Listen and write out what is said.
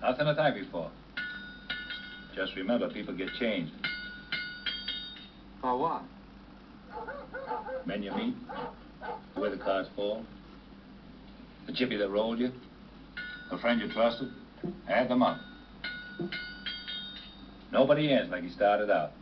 Nothing to thank you for. Just remember, people get changed. For what? Men you meet, the way the cards fall, the chippy that rolled you, the friend you trusted, add them up. Nobody ends like he started out.